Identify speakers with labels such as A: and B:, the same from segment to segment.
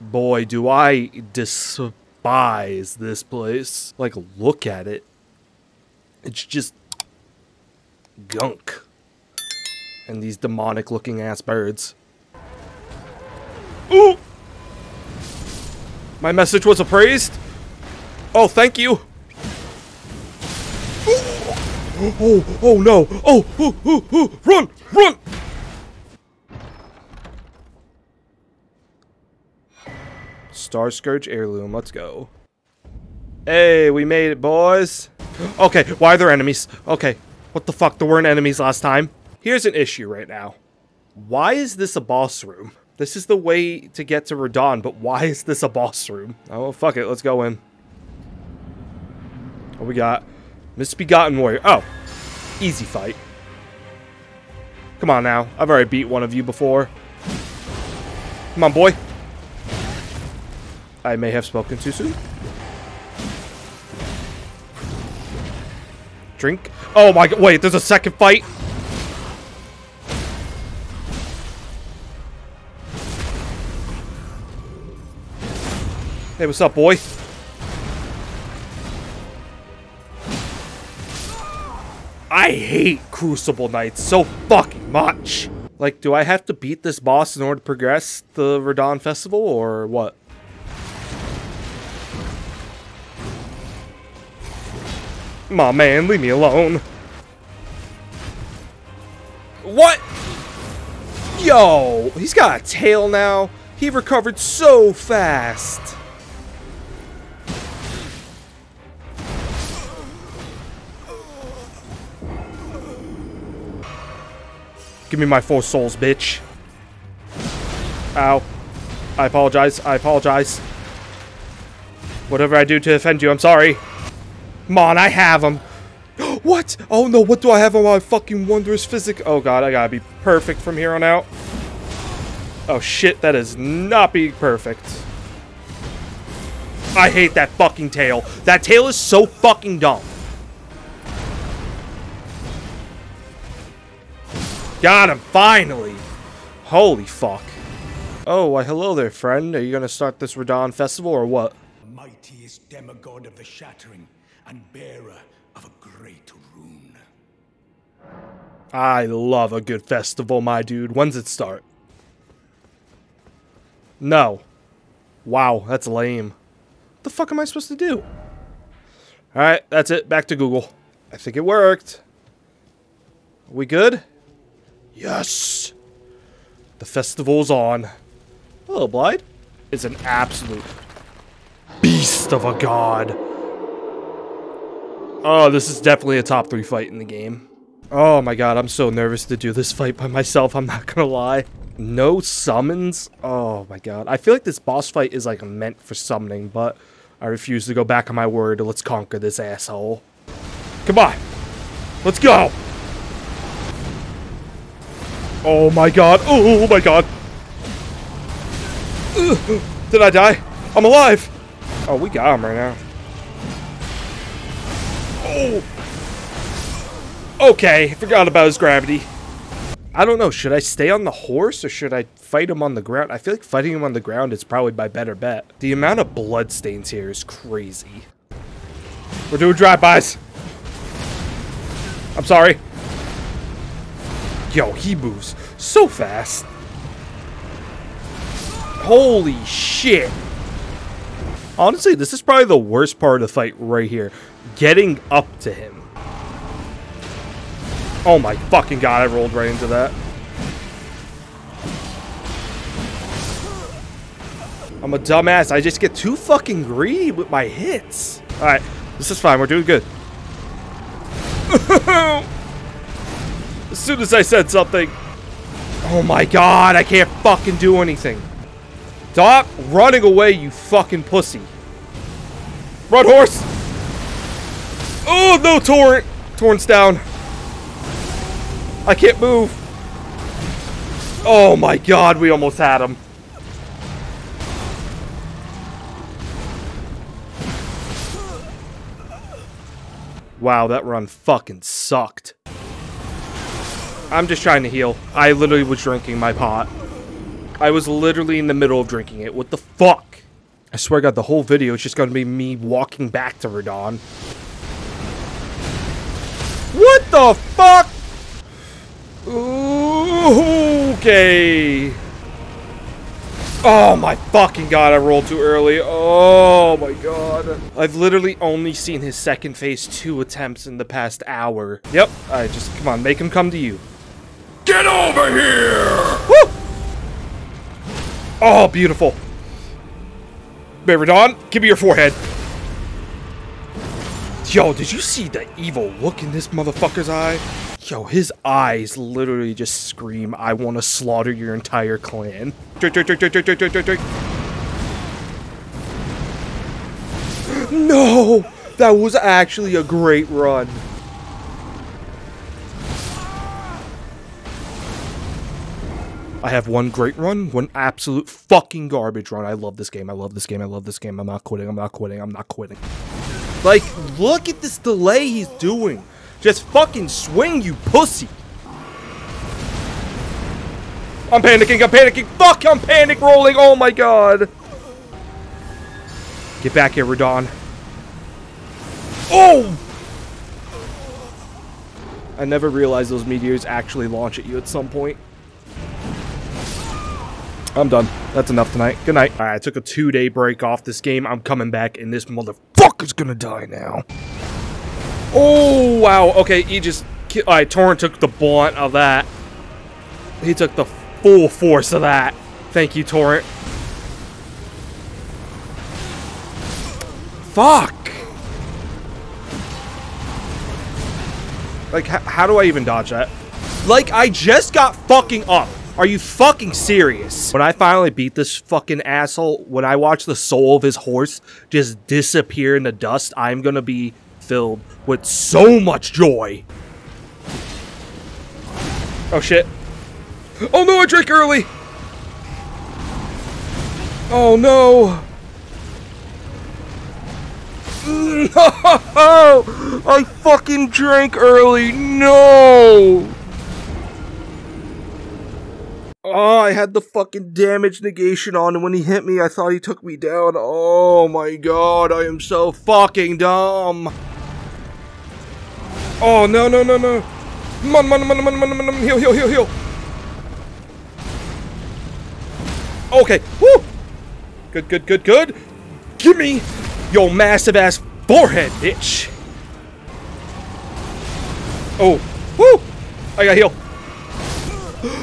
A: Boy, do I despise this place. Like, look at it. It's just gunk. And these demonic looking ass birds. Ooh! My message was appraised? Oh, thank you. Oh, oh, oh no. Oh, oh, oh, oh, run, run. Star Scourge heirloom, let's go. Hey, we made it, boys. Okay, why are there enemies? Okay, what the fuck? There weren't enemies last time. Here's an issue right now. Why is this a boss room? This is the way to get to Radahn, but why is this a boss room? Oh, fuck it. Let's go in. What we got? Misbegotten Warrior. Oh, easy fight. Come on now. I've already beat one of you before. Come on, boy. I may have spoken too soon. Drink. Oh my god. Wait, there's a second fight? Hey, what's up, boy? I hate Crucible Knights so fucking much. Like, do I have to beat this boss in order to progress the Radahn Festival, or what? My man, leave me alone. What? Yo, he's got a tail now. He recovered so fast. Give me my four souls, bitch. Ow. I apologize. I apologize. Whatever I do to offend you, I'm sorry. Come on, I have him. what? Oh no, what do I have on my fucking wondrous physick? Oh god, I gotta be perfect from here on out. Oh shit, that is not being perfect. I hate that fucking tail. That tail is so fucking dumb. Got him, finally. Holy fuck. Oh, why hello there, friend. Are you gonna start this Radahn festival or what?
B: Mightiest demigod of the Shattering and bearer of a great rune.
A: I love a good festival, my dude. When's it start? No. Wow, that's lame. What the fuck am I supposed to do? Alright, that's it. Back to Google. I think it worked. Are we good? Yes! The festival's on. Hello, Blaidd. It's an absolute beast of a god. Oh, this is definitely a top three fight in the game. Oh my god, I'm so nervous to do this fight by myself, I'm not gonna lie. No summons? Oh my god. I feel like this boss fight is like meant for summoning, but I refuse to go back on my word. Let's conquer this asshole. Come on. Let's go. Oh my god. Oh my god. Did I die? I'm alive. Oh, we got him right now. Oh. Okay, forgot about his gravity. I don't know, should I stay on the horse or should I fight him on the ground? I feel like fighting him on the ground is probably my better bet. The amount of blood stains here is crazy. We're doing drive-bys. I'm sorry. Yo, he moves so fast. Holy shit. Honestly, this is probably the worst part of the fight right here. Getting up to him. Oh my fucking god, I rolled right into that. I'm a dumbass. I just get too fucking greedy with my hits. Alright, this is fine. We're doing good. As soon as I said something. Oh my god, I can't fucking do anything. Stop running away, you fucking pussy. Run, horse! Oh, no, Torrent! Torrent's down. I can't move. Oh my god, we almost had him. Wow, that run fucking sucked. I'm just trying to heal. I literally was drinking my pot. I was literally in the middle of drinking it. What the fuck? I swear to God, the whole video is just gonna be me walking back to Radahn. What the fuck? Ooh, okay. Oh my fucking god, I rolled too early. Oh my god. I've literally only seen his second phase two attempts in the past hour. Yep, I just, come on, make him come to you.
B: Get over here!
A: Woo! Oh, beautiful. Baradon, give me your forehead. Yo, did you see the evil look in this motherfucker's eye? Yo, his eyes literally just scream, I want to slaughter your entire clan. No! That was actually a great run. I have one great run, one absolute fucking garbage run. I love this game. I love this game. I love this game. I'm not quitting. I'm not quitting. I'm not quitting. Like, look at this delay he's doing. Just fucking swing, you pussy. I'm panicking. I'm panicking. Fuck, I'm panic rolling. Oh my god. Get back here, Radahn. Oh! I never realized those meteors actually launch at you at some point. I'm done. That's enough tonight. Good night. I took a two-day break off this game. I'm coming back, and this motherfucker's gonna die now. Oh, wow. Okay, he just... Alright, Torrent took the blunt of that. He took the full force of that. Thank you, Torrent. Fuck! Like, how do I even dodge that? Like, I just got fucking up. Are you fucking serious? When I finally beat this fucking asshole, when I watch the soul of his horse just disappear in the dust, I'm gonna be filled with so much joy. Oh shit. Oh no, I drank early! Oh no! No! I fucking drank early! No! Oh, I had the fucking damage negation on, and when he hit me, I thought he took me down. Oh my god, I am so fucking dumb. Oh, no, no, no, no. Man, man, man, man, man, man, heal, heal, heal, heal. Okay, woo! Good, good, good, good. Give me your massive ass forehead, bitch. Oh, woo! I got heal.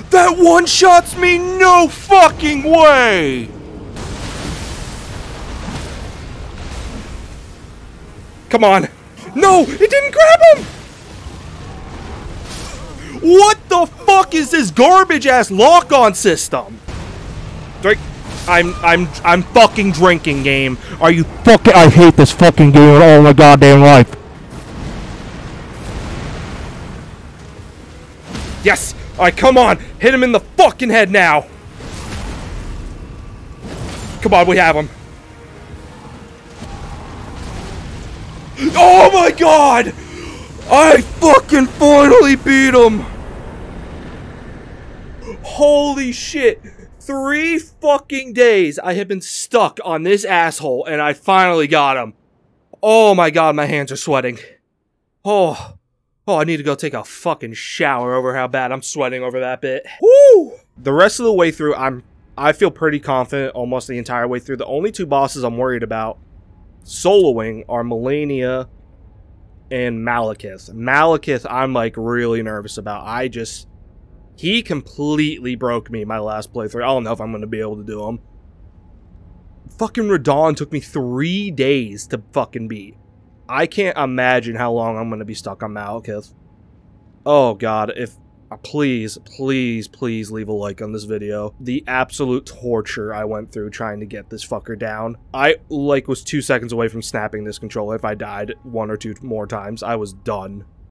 A: That one-shots me? No fucking way! Come on. No, it didn't grab him! What the fuck is this garbage-ass lock-on system? Drink. I'm, I'm, I'm fucking drinking, game. Are you fucking- I hate this fucking game with all my goddamn life. Yes! Alright, come on! Hit him in the fucking head now! Come on, we have him. Oh my god! I fucking finally beat him! Holy shit! Three fucking days I have been stuck on this asshole and I finally got him. Oh my god, my hands are sweating. Oh. Oh, I need to go take a fucking shower over how bad I'm sweating over that bit. Woo! The rest of the way through, I'm I feel pretty confident almost the entire way through. The only two bosses I'm worried about soloing are Malenia and Maliketh. Maliketh, I'm like really nervous about. I just he completely broke me my last playthrough. I don't know if I'm gonna be able to do him. Fucking Radahn took me three days to fucking beat. I can't imagine how long I'm going to be stuck on Maliketh. Oh god, if... Uh, please, please, please leave a like on this video. The absolute torture I went through trying to get this fucker down. I, like, was two seconds away from snapping this controller. If I died one or two more times, I was done.